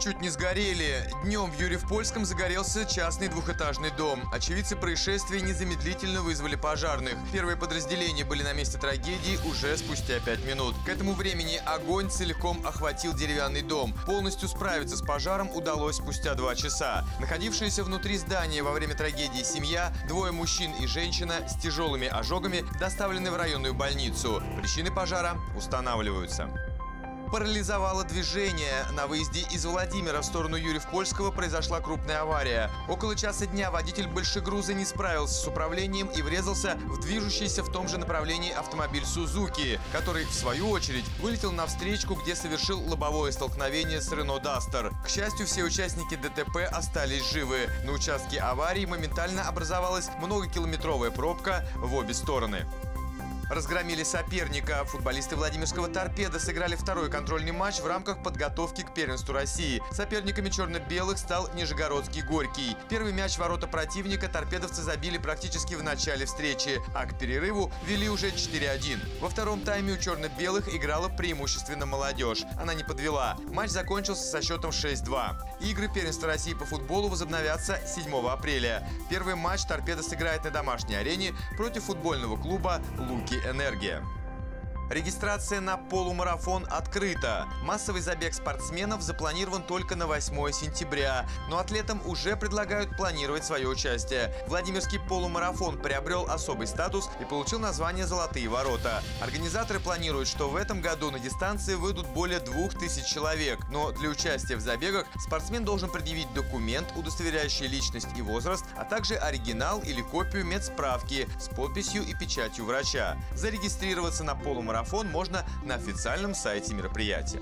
Чуть не сгорели. Днем в Юрьев-Польском загорелся частный двухэтажный дом. Очевидцы происшествия незамедлительно вызвали пожарных. Первые подразделения были на месте трагедии уже спустя пять минут. К этому времени огонь целиком охватил деревянный дом. Полностью справиться с пожаром удалось спустя два часа. Находившаяся внутри здания во время трагедии семья, двое мужчин и женщина с тяжелыми ожогами доставлены в районную больницу. Причины пожара устанавливаются парализовало движение. На выезде из Владимира в сторону Юрьев-Польского произошла крупная авария. Около часа дня водитель большегруза не справился с управлением и врезался в движущийся в том же направлении автомобиль «Сузуки», который, в свою очередь, вылетел на встречку, где совершил лобовое столкновение с «Рено Дастер». К счастью, все участники ДТП остались живы. На участке аварии моментально образовалась многокилометровая пробка в обе стороны разгромили соперника. Футболисты Владимирского «Торпеда» сыграли второй контрольный матч в рамках подготовки к первенству России. Соперниками черно-белых стал Нижегородский «Горький». Первый мяч ворота противника торпедовцы забили практически в начале встречи, а к перерыву вели уже 4-1. Во втором тайме у черно-белых играла преимущественно молодежь. Она не подвела. Матч закончился со счетом 6-2. Игры первенства России по футболу возобновятся 7 апреля. Первый матч «Торпеда» сыграет на домашней арене против футбольного клуба «Луки энергия. Регистрация на полумарафон открыта. Массовый забег спортсменов запланирован только на 8 сентября, но атлетам уже предлагают планировать свое участие. Владимирский полумарафон приобрел особый статус и получил название «Золотые ворота». Организаторы планируют, что в этом году на дистанции выйдут более 2000 человек, но для участия в забегах спортсмен должен предъявить документ, удостоверяющий личность и возраст, а также оригинал или копию медсправки с подписью и печатью врача. Зарегистрироваться на полумарафон марафон можно на официальном сайте мероприятия.